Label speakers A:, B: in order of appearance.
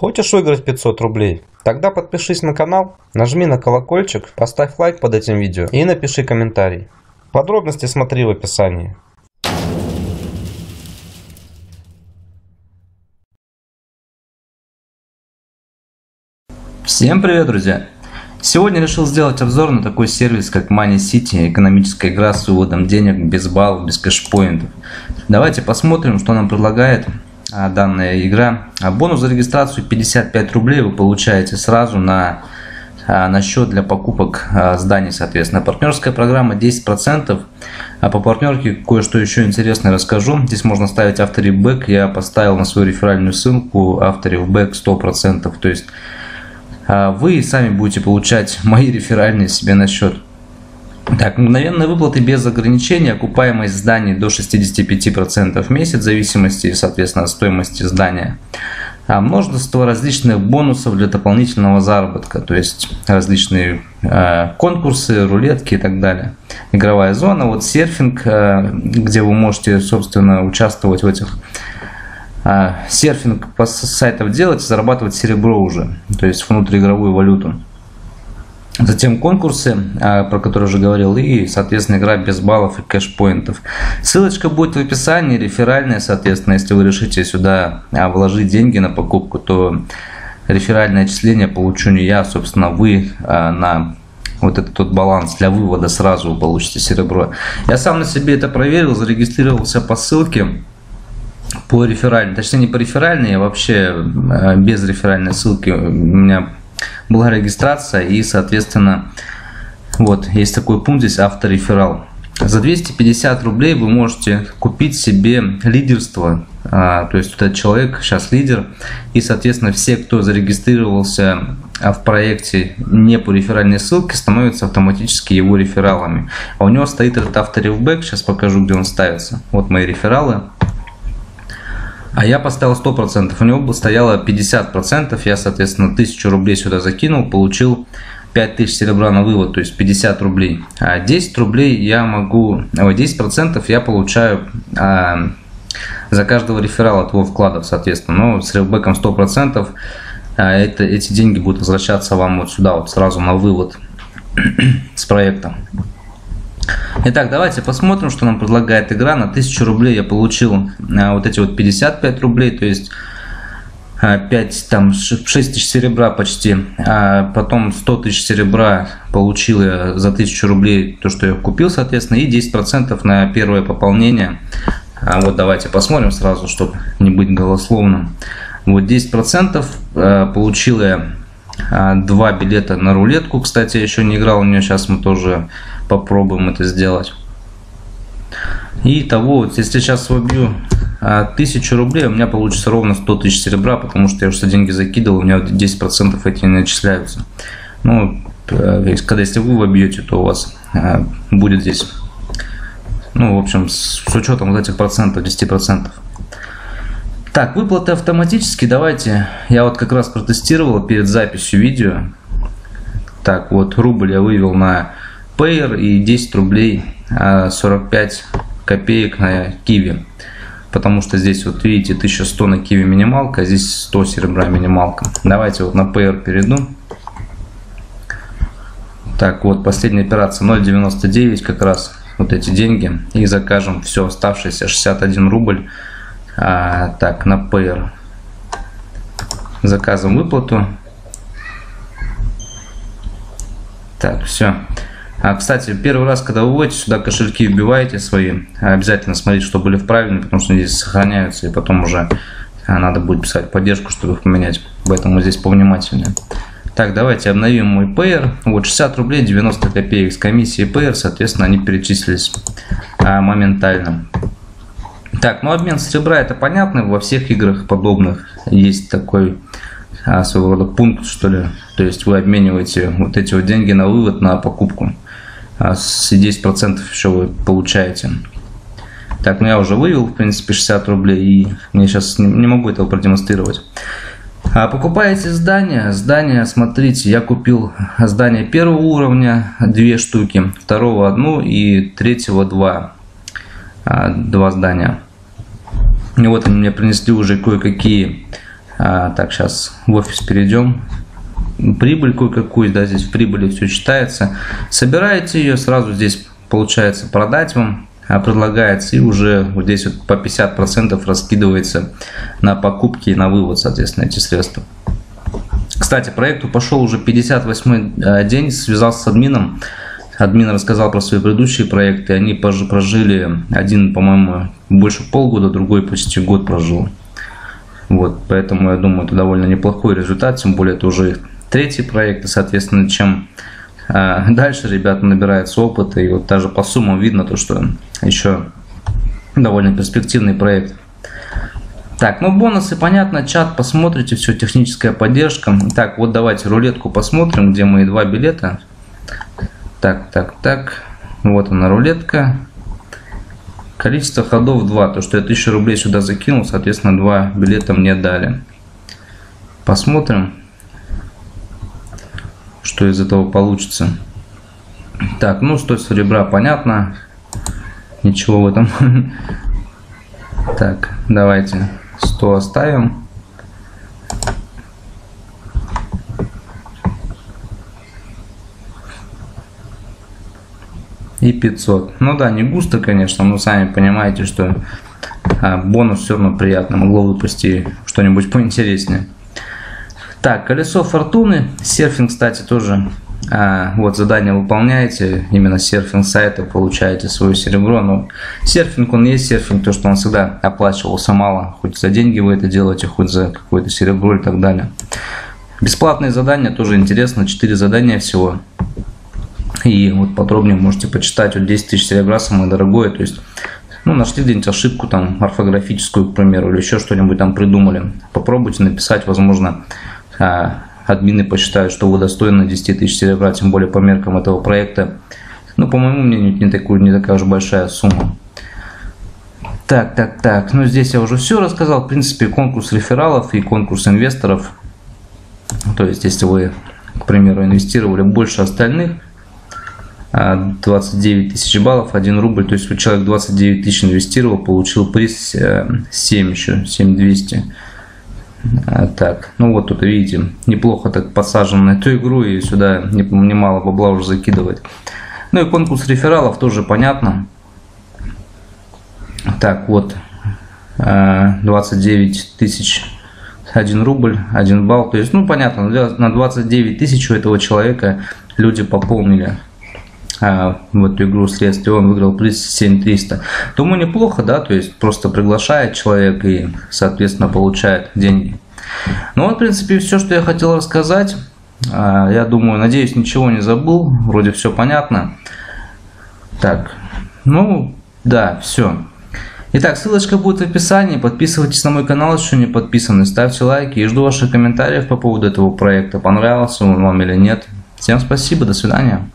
A: Хочешь выиграть 500 рублей? Тогда подпишись на канал, нажми на колокольчик, поставь лайк под этим видео и напиши комментарий. Подробности смотри в описании.
B: Всем привет, друзья! Сегодня решил сделать обзор на такой сервис, как Money City, экономическая игра с выводом денег без баллов, без кэшпоинтов. Давайте посмотрим, что нам предлагает данная игра. А бонус за регистрацию 55 рублей вы получаете сразу на, а, на счет для покупок зданий, соответственно. Партнерская программа 10%. А по партнерке кое-что еще интересное расскажу. Здесь можно ставить авторибэк. Я поставил на свою реферальную ссылку авторибэк 100%. То есть вы сами будете получать мои реферальные себе на счет. Так, мгновенные выплаты без ограничений, окупаемость зданий до 65% в месяц, в зависимости, соответственно, от стоимости здания. А множество различных бонусов для дополнительного заработка, то есть различные э, конкурсы, рулетки и так далее. Игровая зона, вот серфинг, э, где вы можете, собственно, участвовать в этих э, серфинг по сайтам делать зарабатывать серебро уже, то есть внутриигровую валюту. Затем конкурсы, а, про которые уже говорил, и, соответственно, игра без баллов и кэшпоинтов. Ссылочка будет в описании, реферальная, соответственно, если вы решите сюда а, вложить деньги на покупку, то реферальное отчисление получу не я, а, собственно, вы на вот этот тот баланс для вывода сразу получите серебро. Я сам на себе это проверил, зарегистрировался по ссылке по реферальной, точнее не по реферальной, а вообще без реферальной ссылки у меня была регистрация и, соответственно, вот, есть такой пункт здесь автореферал. За 250 рублей вы можете купить себе лидерство, а, то есть этот человек сейчас лидер, и, соответственно, все, кто зарегистрировался а, в проекте не по реферальной ссылке, становятся автоматически его рефералами. А у него стоит этот авторефбэк, сейчас покажу, где он ставится. Вот мои рефералы. А я поставил 100%, у него стояло 50%, я, соответственно, 1000 рублей сюда закинул, получил 5000 серебра на вывод, то есть 50 рублей. А 10 рублей я могу, 10% я получаю а, за каждого реферала от его вкладов, соответственно. Но с ревбеком 100% а, это, эти деньги будут возвращаться вам вот сюда, вот сразу на вывод с проекта. Итак, давайте посмотрим, что нам предлагает игра. На 1000 рублей я получил а, вот эти вот 55 рублей, то есть 5, а, там 6 тысяч серебра почти, а потом 100 тысяч серебра получил я за 1000 рублей, то, что я купил, соответственно, и 10% на первое пополнение. А вот давайте посмотрим сразу, чтобы не быть голословным. Вот 10% а, получил я два билета на рулетку, кстати, я еще не играл у нее, сейчас мы тоже попробуем это сделать. И того, вот, если сейчас вобью а, 1000 рублей, у меня получится ровно 100 тысяч серебра, потому что я уже деньги закидывал, у меня 10% эти не начисляются. Ну, э, когда если вы вобьете, то у вас а, будет здесь, ну, в общем, с учетом вот этих процентов, 10%. Так, выплаты автоматически, давайте, я вот как раз протестировал перед записью видео. Так, вот рубль я вывел на Payer и 10 рублей 45 а, копеек на Киви. Потому что здесь вот видите 1100 на Киви минималка, а здесь 100 серебра минималка. Давайте вот на Payer перейду. Так, вот последняя операция 0.99 как раз вот эти деньги. И закажем все оставшееся 61 рубль. А, так, на Payer. Заказываем выплату. Так, все. А, кстати, первый раз, когда вы вводите сюда кошельки, вбиваете свои, обязательно смотрите, чтобы были в правильные, потому что они здесь сохраняются, и потом уже а, надо будет писать поддержку, чтобы их поменять. Поэтому здесь повнимательнее. Так, давайте обновим мой Payer. Вот 60 рублей 90 копеек с комиссией Payer, соответственно, они перечислились а, моментально. Так, ну обмен серебра это понятно, во всех играх подобных есть такой а, своего рода пункт, что ли. То есть вы обмениваете вот эти вот деньги на вывод, на покупку с 10% еще вы получаете. Так, ну я уже вывел, в принципе, 60 рублей, и мне сейчас не, не могу этого продемонстрировать. А покупаете здание, здание, смотрите, я купил здание первого уровня, две штуки, второго одну и третьего два, а, два здания. И вот они мне принесли уже кое-какие А, так, сейчас в офис перейдем. Прибыль кое-какую, да, здесь в прибыли все читается. Собираете ее, сразу здесь получается продать вам а, предлагается, и уже вот здесь вот по 50% раскидывается на покупки и на вывод, соответственно, эти средства. Кстати, проекту пошел уже 58 а, день, связался с админом. Админ рассказал про свои предыдущие проекты. Они прожили один, по-моему, больше полгода, другой почти год прожил. Вот, поэтому я думаю, это довольно неплохой результат, тем более это уже третий проект, и, соответственно, чем а, дальше ребята набираются опыта, и вот даже по суммам видно то, что еще довольно перспективный проект. Так, ну бонусы, понятно, чат посмотрите, все, техническая поддержка. Так, вот давайте рулетку посмотрим, где мои два билета. Так, так, так, вот она рулетка. Количество ходов 2, то что я 1000 рублей сюда закинул, соответственно 2 билета мне дали. Посмотрим что из этого получится. Так, ну стоимость ребра понятно. Ничего в этом. Так, давайте 100 оставим. И 500. Ну да, не густо, конечно, но сами понимаете, что а, бонус все равно приятно. Могло выпустить что-нибудь поинтереснее. Так, колесо фортуны. Серфинг, кстати, тоже. А, вот задание выполняете, именно серфинг сайта, получаете свое серебро. Но серфинг, он есть серфинг, то, что он всегда оплачивался мало. Хоть за деньги вы это делаете, хоть за какое-то серебро и так далее. Бесплатные задания тоже интересно. 4 задания всего. И вот подробнее можете почитать. Вот 10 тысяч серебра самое дорогое. То есть ну, нашли где-нибудь ошибку там орфографическую, к примеру, или еще что-нибудь там придумали. Попробуйте написать, возможно, админы посчитают, что вы достойны 10 тысяч серебра, тем более по меркам этого проекта. Ну, по моему мнению, не, такую, не такая уж большая сумма. Так, так, так. Ну, здесь я уже все рассказал. В принципе, конкурс рефералов и конкурс инвесторов. То есть, если вы, к примеру, инвестировали больше остальных, 29 а, тысяч баллов, 1 рубль. То есть, вот человек 29 тысяч инвестировал, получил приз 7 э, еще, 7200. А, так, ну вот тут видите, неплохо так посажен на эту игру и сюда немало бабла уже закидывать. Ну и конкурс рефералов тоже понятно. Так, вот 29 тысяч 1 рубль, 1 балл. То есть, ну понятно, на 29 тысяч у этого человека люди пополнили в эту игру средств, и он выиграл приз 7300. Думаю, неплохо, да, то есть просто приглашает человек и, соответственно, получает деньги. Ну вот, в принципе, все, что я хотел рассказать. А, я думаю, надеюсь, ничего не забыл, вроде все понятно. Так, ну, да, все. Итак, ссылочка будет в описании. Подписывайтесь на мой канал, если не подписаны. Ставьте лайки и жду ваших комментариев по поводу этого проекта. Понравился он вам или нет. Всем спасибо, до свидания.